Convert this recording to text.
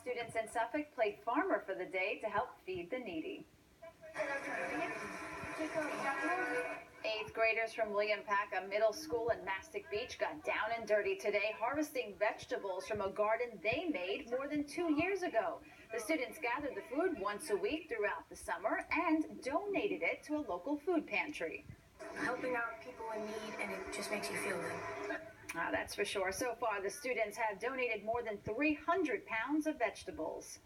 students in Suffolk played farmer for the day to help feed the needy. Eighth graders from William Paca Middle School in Mastic Beach got down and dirty today, harvesting vegetables from a garden they made more than two years ago. The students gathered the food once a week throughout the summer and donated it to a local food pantry. Helping out people in need, and it just makes you feel good. Ah, that's for sure. So far, the students have donated more than 300 pounds of vegetables.